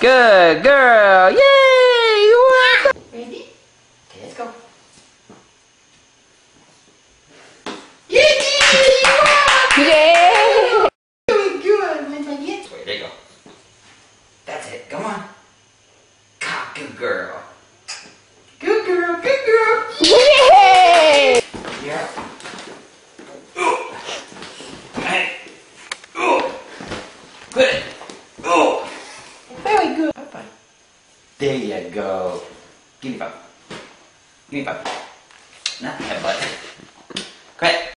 Good girl. Yay! You are. Ready? Okay, let's go. Yeah. Good, good. Went like it. Wait, there you go. That's it. Come on. God, good girl. Good girl, good girl. Yay! Yeah. Ooh. Hey. Ooh. Good. Ooh. Very good. Bye-bye. There you go. Give me five. Give me five. Not headbutt. Quiet.